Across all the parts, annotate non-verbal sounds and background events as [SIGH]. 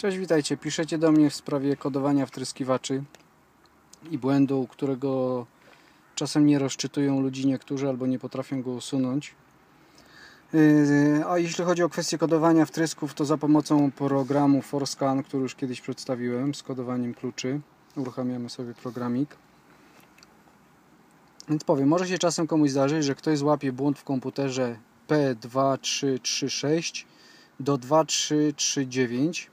Cześć, witajcie. Piszecie do mnie w sprawie kodowania wtryskiwaczy i błędu, którego czasem nie rozczytują ludzi niektórzy albo nie potrafią go usunąć. Yy, a jeśli chodzi o kwestię kodowania wtrysków, to za pomocą programu Forscan, który już kiedyś przedstawiłem, z kodowaniem kluczy, uruchamiamy sobie programik. Więc powiem, może się czasem komuś zdarzyć, że ktoś złapie błąd w komputerze P2336 do 2339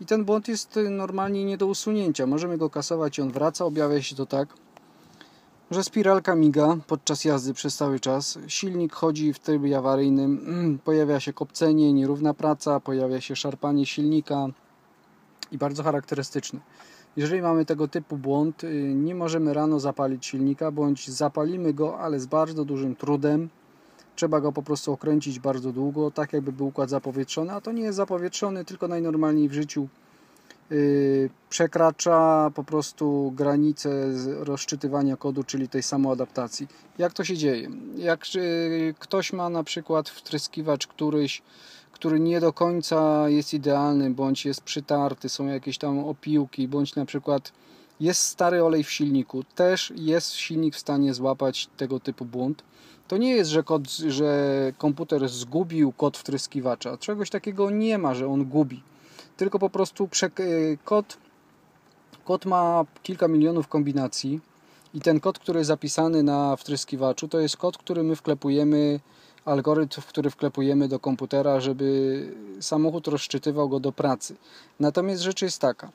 i ten błąd jest y, normalnie nie do usunięcia. Możemy go kasować i on wraca. Objawia się to tak, że spiralka miga podczas jazdy przez cały czas. Silnik chodzi w trybie awaryjnym. Pojawia się kopcenie, nierówna praca, pojawia się szarpanie silnika i bardzo charakterystyczny. Jeżeli mamy tego typu błąd, y, nie możemy rano zapalić silnika, bądź zapalimy go, ale z bardzo dużym trudem Trzeba go po prostu okręcić bardzo długo, tak jakby był układ zapowietrzony, a to nie jest zapowietrzony, tylko najnormalniej w życiu yy, przekracza po prostu granicę rozczytywania kodu, czyli tej samoadaptacji. Jak to się dzieje? Jak yy, ktoś ma na przykład wtryskiwacz któryś, który nie do końca jest idealny, bądź jest przytarty, są jakieś tam opiłki, bądź na przykład jest stary olej w silniku, też jest silnik w stanie złapać tego typu błąd. To nie jest, że, kod, że komputer zgubił kod wtryskiwacza. Czegoś takiego nie ma, że on gubi. Tylko po prostu kod, kod ma kilka milionów kombinacji i ten kod, który jest zapisany na wtryskiwaczu, to jest kod, który my wklepujemy, algorytm, który wklepujemy do komputera, żeby samochód rozczytywał go do pracy. Natomiast rzecz jest taka.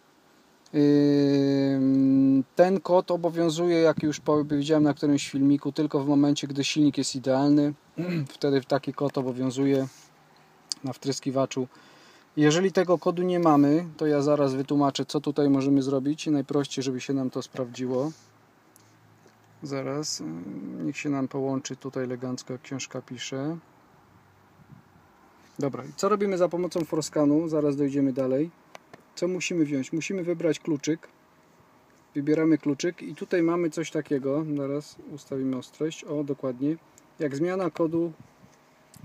Ten kod obowiązuje, jak już powiedziałem na którymś filmiku, tylko w momencie, gdy silnik jest idealny. [CLEARS THROAT] Wtedy taki kod obowiązuje na wtryskiwaczu. Jeżeli tego kodu nie mamy, to ja zaraz wytłumaczę, co tutaj możemy zrobić. Najprościej, żeby się nam to sprawdziło. Zaraz, niech się nam połączy tutaj elegancko, jak książka pisze. Dobra, co robimy za pomocą Forscanu? Zaraz dojdziemy dalej co musimy wziąć? Musimy wybrać kluczyk. Wybieramy kluczyk i tutaj mamy coś takiego. Zaraz ustawimy ostrość. O, dokładnie. Jak zmiana kodu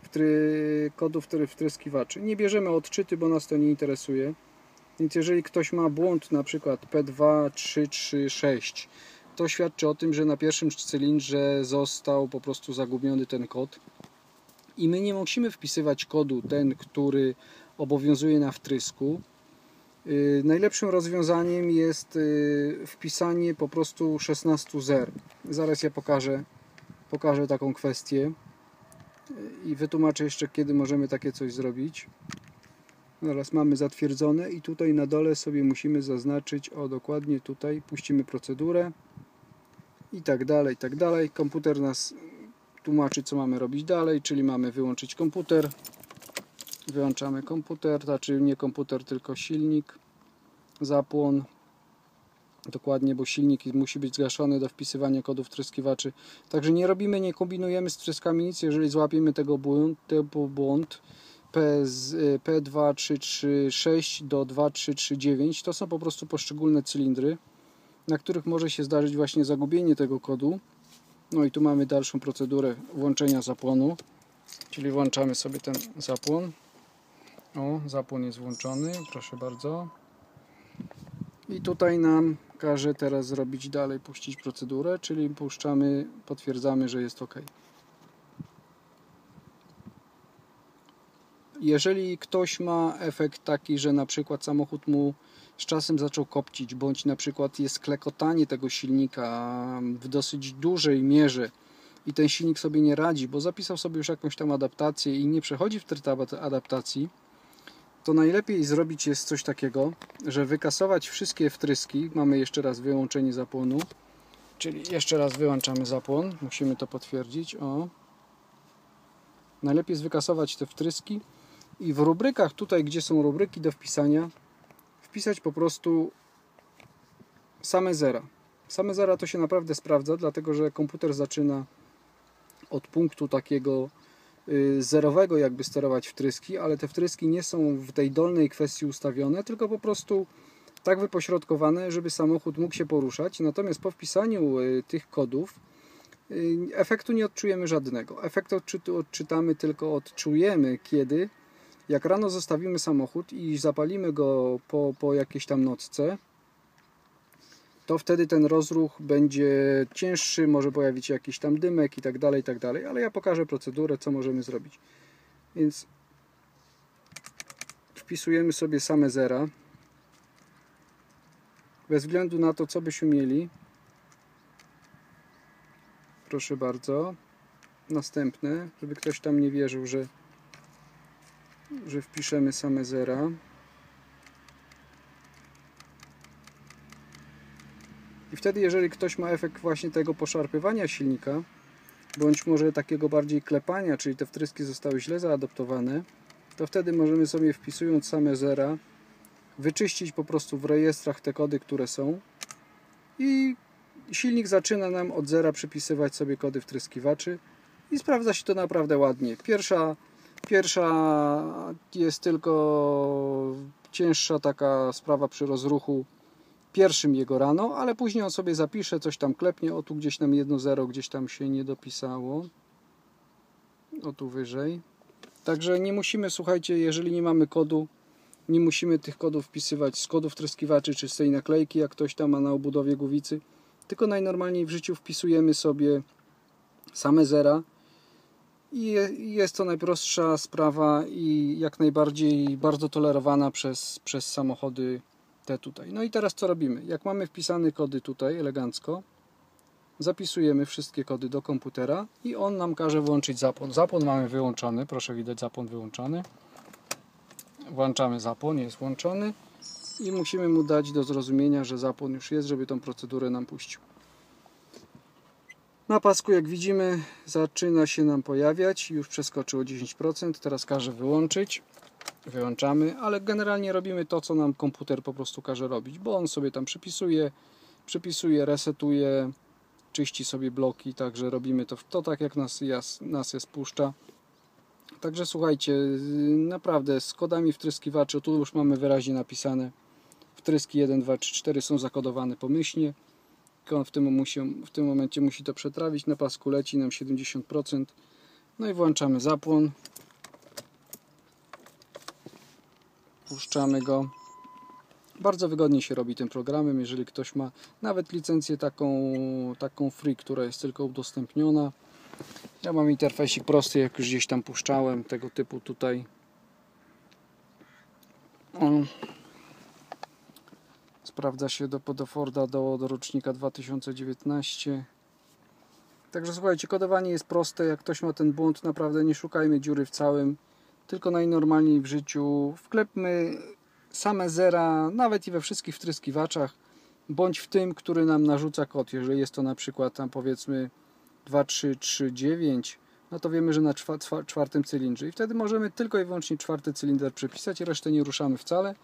wtry, kodu wtryskiwaczy. Nie bierzemy odczyty, bo nas to nie interesuje. Więc jeżeli ktoś ma błąd, na przykład P2336, to świadczy o tym, że na pierwszym cylindrze został po prostu zagubiony ten kod. I my nie musimy wpisywać kodu ten, który obowiązuje na wtrysku, najlepszym rozwiązaniem jest y, wpisanie po prostu 16 zer. Zaraz ja pokażę, pokażę taką kwestię y, i wytłumaczę jeszcze kiedy możemy takie coś zrobić. Zaraz mamy zatwierdzone i tutaj na dole sobie musimy zaznaczyć, o dokładnie tutaj, puścimy procedurę i tak dalej, i tak dalej. Komputer nas tłumaczy co mamy robić dalej, czyli mamy wyłączyć komputer, wyłączamy komputer, znaczy nie komputer, tylko silnik, zapłon, dokładnie, bo silnik musi być zgaszony do wpisywania kodów wtryskiwaczy. Także nie robimy, nie kombinujemy z wtryskami nic, jeżeli złapiemy tego błąd, typu błąd P P2336 do 2339, to są po prostu poszczególne cylindry, na których może się zdarzyć właśnie zagubienie tego kodu. No i tu mamy dalszą procedurę włączenia zapłonu, czyli włączamy sobie ten zapłon. O, zapłon jest włączony, proszę bardzo. I tutaj nam każe teraz zrobić dalej, puścić procedurę, czyli puszczamy, potwierdzamy, że jest ok. Jeżeli ktoś ma efekt taki, że na przykład samochód mu z czasem zaczął kopcić, bądź na przykład jest klekotanie tego silnika w dosyć dużej mierze i ten silnik sobie nie radzi, bo zapisał sobie już jakąś tam adaptację i nie przechodzi w tryb adaptacji, to najlepiej zrobić jest coś takiego, że wykasować wszystkie wtryski. Mamy jeszcze raz wyłączenie zapłonu, czyli jeszcze raz wyłączamy zapłon. Musimy to potwierdzić. O. Najlepiej jest wykasować te wtryski i w rubrykach, tutaj gdzie są rubryki do wpisania, wpisać po prostu same zera. Same zera to się naprawdę sprawdza, dlatego że komputer zaczyna od punktu takiego zerowego jakby sterować wtryski, ale te wtryski nie są w tej dolnej kwestii ustawione, tylko po prostu tak wypośrodkowane, żeby samochód mógł się poruszać. Natomiast po wpisaniu y, tych kodów y, efektu nie odczujemy żadnego. Efekt odczytamy tylko odczujemy, kiedy Jak rano zostawimy samochód i zapalimy go po, po jakiejś tam nocce, to wtedy ten rozruch będzie cięższy, może pojawić się jakiś tam dymek i tak dalej, i tak dalej, ale ja pokażę procedurę, co możemy zrobić. Więc wpisujemy sobie same zera. Bez względu na to, co byśmy mieli. Proszę bardzo. Następne, żeby ktoś tam nie wierzył, że, że wpiszemy same zera. Wtedy, jeżeli ktoś ma efekt właśnie tego poszarpywania silnika, bądź może takiego bardziej klepania, czyli te wtryski zostały źle zaadoptowane, to wtedy możemy sobie wpisując same zera wyczyścić po prostu w rejestrach te kody, które są i silnik zaczyna nam od zera przypisywać sobie kody wtryskiwaczy i sprawdza się to naprawdę ładnie. Pierwsza, pierwsza jest tylko cięższa taka sprawa przy rozruchu pierwszym jego rano, ale później on sobie zapisze, coś tam klepnie, o tu gdzieś tam jedno zero gdzieś tam się nie dopisało. O tu wyżej. Także nie musimy, słuchajcie, jeżeli nie mamy kodu, nie musimy tych kodów wpisywać z kodów tryskiwaczy czy z tej naklejki, jak ktoś tam ma na obudowie głowicy, tylko najnormalniej w życiu wpisujemy sobie same zera i jest to najprostsza sprawa i jak najbardziej bardzo tolerowana przez, przez samochody te tutaj. No i teraz co robimy? Jak mamy wpisane kody tutaj elegancko, zapisujemy wszystkie kody do komputera i on nam każe włączyć zapłon. Zapłon mamy wyłączony, proszę widać zapłon wyłączony. Włączamy zapłon, jest włączony i musimy mu dać do zrozumienia, że zapłon już jest, żeby tą procedurę nam puścił. Na pasku jak widzimy zaczyna się nam pojawiać, już przeskoczyło 10%, teraz każe wyłączyć wyłączamy, ale generalnie robimy to, co nam komputer po prostu każe robić, bo on sobie tam przypisuje, przypisuje, resetuje, czyści sobie bloki, także robimy to, to tak jak nas, jas, nas jest puszcza. Także słuchajcie, naprawdę z kodami wtryskiwaczy, tu już mamy wyraźnie napisane, wtryski 1, 2, 3, 4 są zakodowane pomyślnie, on w tym, musi, w tym momencie musi to przetrawić, na pasku leci nam 70%, no i włączamy zapłon, puszczamy go. Bardzo wygodnie się robi tym programem, jeżeli ktoś ma nawet licencję taką, taką free, która jest tylko udostępniona. Ja mam interfejsik prosty, jak już gdzieś tam puszczałem, tego typu tutaj. Sprawdza się do Podoforda do, do rocznika 2019. Także słuchajcie, kodowanie jest proste. Jak ktoś ma ten błąd, naprawdę nie szukajmy dziury w całym tylko najnormalniej w życiu. Wklepmy same zera, nawet i we wszystkich wtryskiwaczach, bądź w tym, który nam narzuca kod. Jeżeli jest to na przykład tam powiedzmy 2339, no to wiemy, że na czwartym cylindrze. I wtedy możemy tylko i wyłącznie czwarty cylinder przepisać, resztę nie ruszamy wcale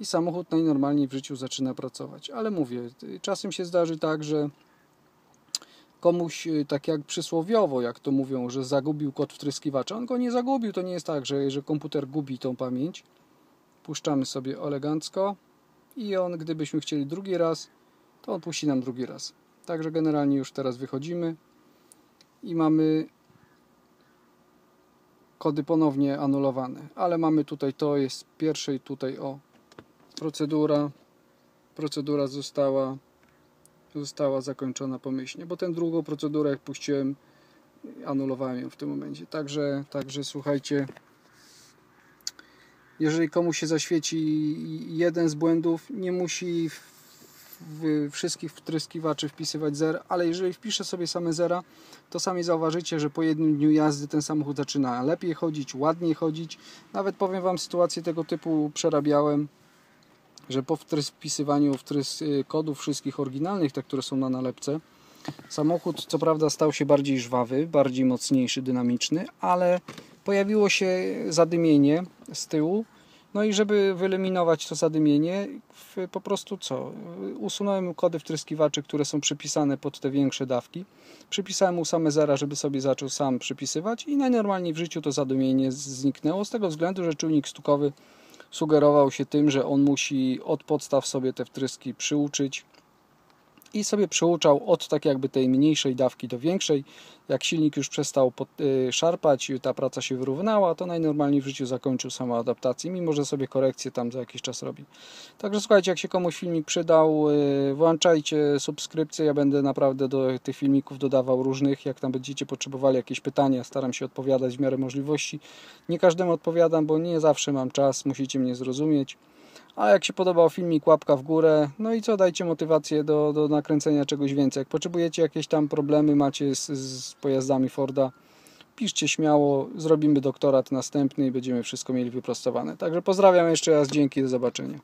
i samochód najnormalniej w życiu zaczyna pracować. Ale mówię, czasem się zdarzy tak, że komuś, y, tak jak przysłowiowo, jak to mówią, że zagubił kod wtryskiwacza. On go nie zagubił, to nie jest tak, że, że komputer gubi tą pamięć. Puszczamy sobie elegancko i on, gdybyśmy chcieli drugi raz, to on puści nam drugi raz. Także generalnie już teraz wychodzimy i mamy kody ponownie anulowane, ale mamy tutaj to jest pierwszej tutaj o procedura procedura została została zakończona pomyślnie, bo tę drugą procedurę jak puściłem, anulowałem ją w tym momencie. Także, także słuchajcie, jeżeli komuś się zaświeci jeden z błędów, nie musi w wszystkich wtryskiwaczy wpisywać zer, ale jeżeli wpiszę sobie same zera, to sami zauważycie, że po jednym dniu jazdy ten samochód zaczyna lepiej chodzić, ładniej chodzić. Nawet powiem Wam, sytuację tego typu przerabiałem że po wpisywaniu wtrys y, kodów wszystkich oryginalnych, te, które są na nalepce, samochód co prawda stał się bardziej żwawy, bardziej mocniejszy, dynamiczny, ale pojawiło się zadymienie z tyłu. No i żeby wyeliminować to zadymienie, po prostu co? Usunąłem kody wtryskiwaczy, które są przypisane pod te większe dawki. Przypisałem mu same zera, żeby sobie zaczął sam przypisywać i najnormalniej w życiu to zadymienie zniknęło z tego względu, że czujnik stukowy sugerował się tym, że on musi od podstaw sobie te wtryski przyuczyć i sobie przyuczał od tak jakby tej mniejszej dawki do większej. Jak silnik już przestał pod, y, szarpać i ta praca się wyrównała, to najnormalniej w życiu zakończył samoadaptację, mimo że sobie korekcje tam za jakiś czas robi. Także słuchajcie, jak się komuś filmik przydał, y, włączajcie subskrypcję, ja będę naprawdę do tych filmików dodawał różnych, jak tam będziecie potrzebowali jakieś pytania, staram się odpowiadać w miarę możliwości. Nie każdemu odpowiadam, bo nie zawsze mam czas, musicie mnie zrozumieć. A jak się podobał filmik, łapka w górę. No i co, dajcie motywację do, do nakręcenia czegoś więcej. Jak potrzebujecie jakieś tam problemy macie z, z pojazdami Forda, piszcie śmiało, zrobimy doktorat następny i będziemy wszystko mieli wyprostowane. Także pozdrawiam jeszcze raz, dzięki, do zobaczenia.